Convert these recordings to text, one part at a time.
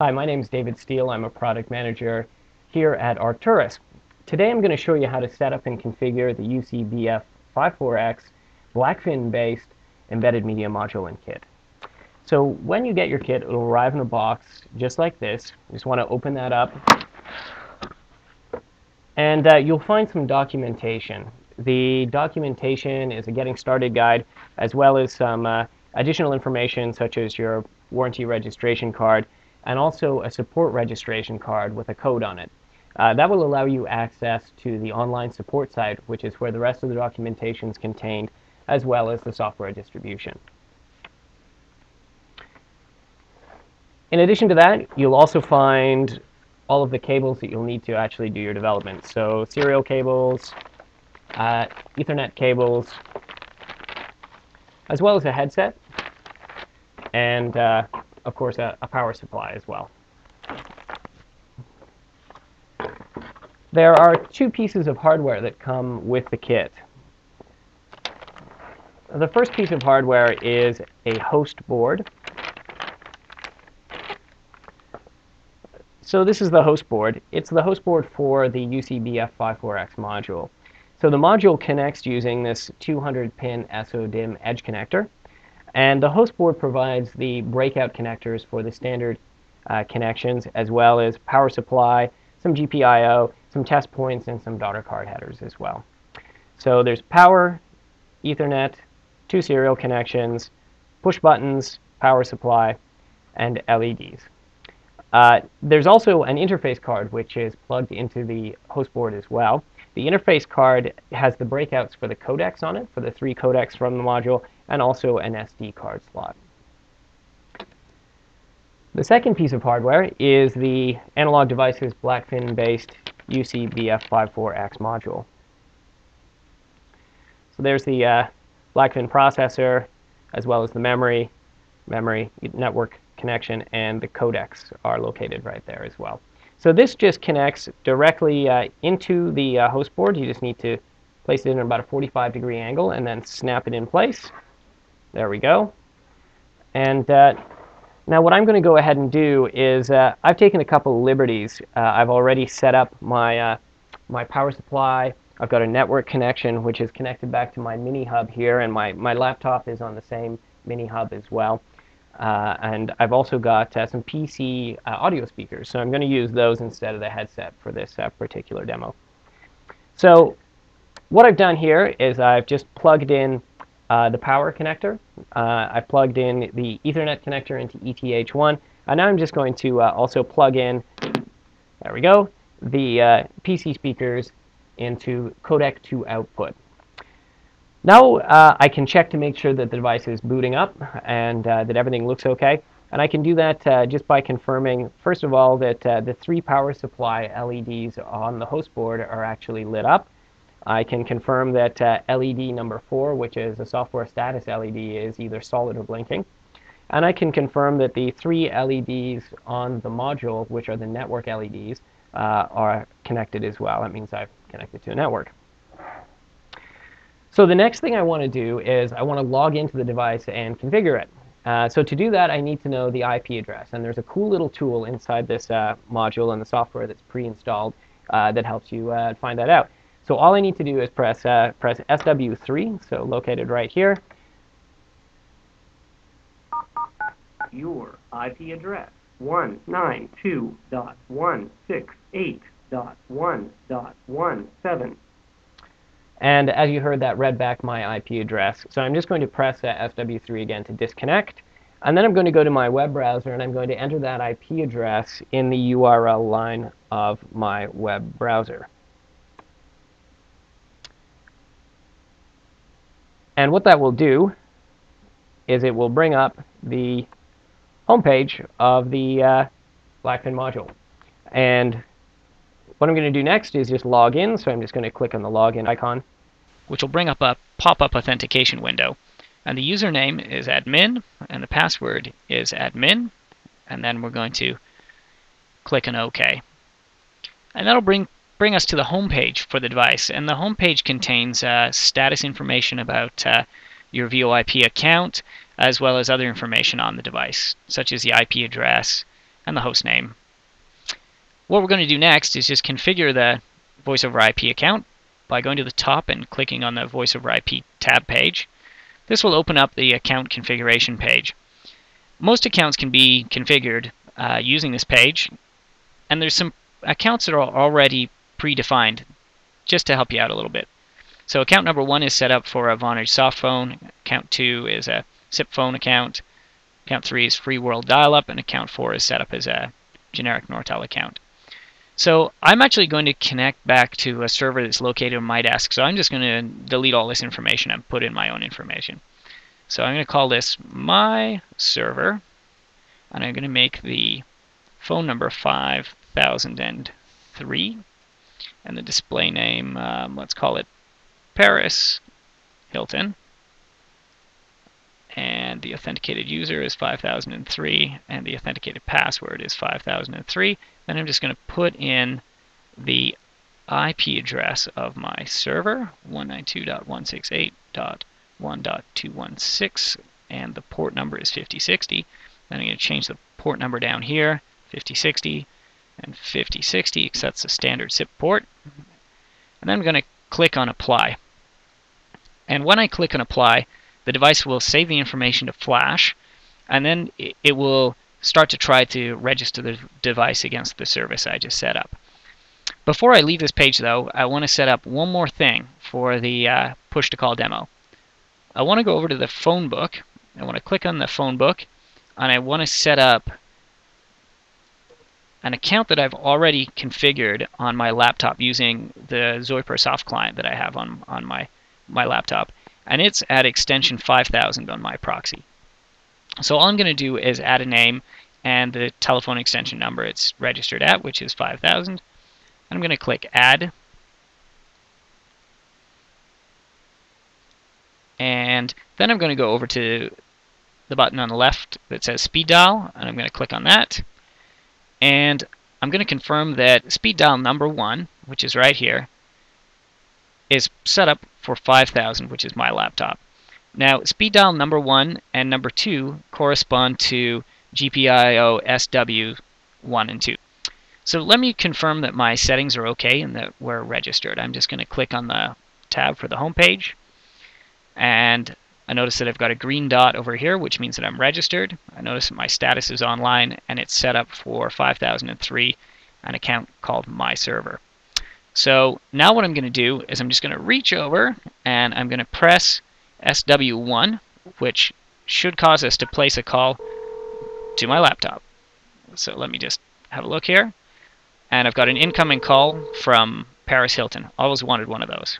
Hi, my name is David Steele. I'm a product manager here at Arcturus. Today I'm going to show you how to set up and configure the UCBF 54X Blackfin-based embedded media module and kit. So when you get your kit, it'll arrive in a box just like this. You just want to open that up. And uh, you'll find some documentation. The documentation is a getting started guide as well as some uh, additional information such as your warranty registration card and also a support registration card with a code on it. Uh, that will allow you access to the online support site, which is where the rest of the documentation is contained, as well as the software distribution. In addition to that, you'll also find all of the cables that you'll need to actually do your development. So serial cables, uh, Ethernet cables, as well as a headset, and uh, of course, a, a power supply as well. There are two pieces of hardware that come with the kit. The first piece of hardware is a host board. So this is the host board. It's the host board for the UCBF54X module. So the module connects using this 200-pin SODIMM edge connector. And the host board provides the breakout connectors for the standard uh, connections, as well as power supply, some GPIO, some test points, and some daughter card headers as well. So there's power, Ethernet, two serial connections, push buttons, power supply, and LEDs. Uh, there's also an interface card which is plugged into the host board as well. The interface card has the breakouts for the codecs on it, for the three codecs from the module, and also an SD card slot. The second piece of hardware is the Analog Devices Blackfin-based UCBF54X module. So there's the uh, Blackfin processor, as well as the memory, memory network connection, and the codecs are located right there as well. So this just connects directly uh, into the uh, host board. You just need to place it in about a 45 degree angle and then snap it in place. There we go. And uh, now what I'm going to go ahead and do is uh, I've taken a couple liberties. Uh, I've already set up my, uh, my power supply. I've got a network connection which is connected back to my mini hub here and my, my laptop is on the same mini hub as well. Uh, and I've also got uh, some PC audio speakers, so I'm going to use those instead of the headset for this particular demo. So what I've done here is I've just plugged in uh, the power connector. Uh, I plugged in the Ethernet connector into ETH1. And now I'm just going to uh, also plug in, there we go, the uh, PC speakers into codec to output. Now uh, I can check to make sure that the device is booting up and uh, that everything looks okay. And I can do that just by confirming, first of all, that the three power supply LEDs on the host board are actually lit up. I can confirm that uh, LED number 4, which is a software status LED, is either solid or blinking. And I can confirm that the three LEDs on the module, which are the network LEDs, uh, are connected as well. That means I've connected to a network. So the next thing I want to do is I want to log into the device and configure it. Uh, so to do that, I need to know the IP address. And there's a cool little tool inside this uh, module and the software that's pre-installed uh, that helps you uh, find that out. So all I need to do is press, uh, press SW3, so located right here. Your IP address, 192.168.1.17. And as you heard, that read back my IP address. So I'm just going to press that SW3 again to disconnect. And then I'm going to go to my web browser and I'm going to enter that IP address in the URL line of my web browser. And what that will do is it will bring up the homepage of the uh, module. And what I'm going to do next is just log in. So I'm just going to click on the login icon. Which will bring up a pop-up authentication window. And the username is admin, and the password is admin. And then we're going to click on OK. And that'll bring bring us to the home page for the device. And the home page contains uh, status information about uh, your VoIP account, as well as other information on the device, such as the IP address, and the host name. What we're going to do next is just configure the voice over IP account by going to the top and clicking on the voice over IP tab page. This will open up the account configuration page. Most accounts can be configured uh, using this page, and there's some accounts that are already predefined just to help you out a little bit. So account number one is set up for a Vonage soft phone, account two is a SIP phone account, account three is free world dial-up, and account four is set up as a generic Nortel account. So I'm actually going to connect back to a server that's located on my desk. So I'm just going to delete all this information and put in my own information. So I'm going to call this my server, and I'm going to make the phone number 5003, and the display name, um, let's call it Paris Hilton, and the authenticated user is 5003, and the authenticated password is 5003. Then I'm just going to put in the IP address of my server, 192.168.1.216, and the port number is 5060. Then I'm going to change the port number down here, 5060 and 5060 because that's the standard SIP port. And then I'm going to click on apply. And when I click on apply, the device will save the information to flash and then it will start to try to register the device against the service I just set up. Before I leave this page though, I want to set up one more thing for the uh, push to call demo. I want to go over to the phone book. I want to click on the phone book and I want to set up an account that I've already configured on my laptop using the Zoiper soft client that I have on, on my, my laptop. And it's at extension 5000 on my proxy. So all I'm going to do is add a name and the telephone extension number it's registered at, which is 5000. I'm going to click Add. And then I'm going to go over to the button on the left that says speed dial, and I'm going to click on that. And I'm going to confirm that speed dial number one, which is right here, is set up for 5000, which is my laptop. Now, speed dial number one and number two correspond to GPIO SW1 and 2. So let me confirm that my settings are okay and that we're registered. I'm just going to click on the tab for the home page and I notice that I've got a green dot over here, which means that I'm registered. I notice that my status is online and it's set up for 5003, an account called My Server. So now what I'm going to do is I'm just going to reach over and I'm going to press SW1, which should cause us to place a call to my laptop. So let me just have a look here. And I've got an incoming call from Paris Hilton. Always wanted one of those.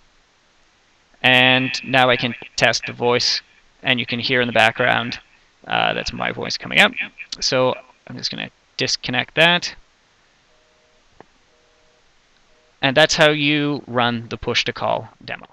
And now I can test the voice, and you can hear in the background uh, that's my voice coming up. So I'm just going to disconnect that. And that's how you run the push to call demo.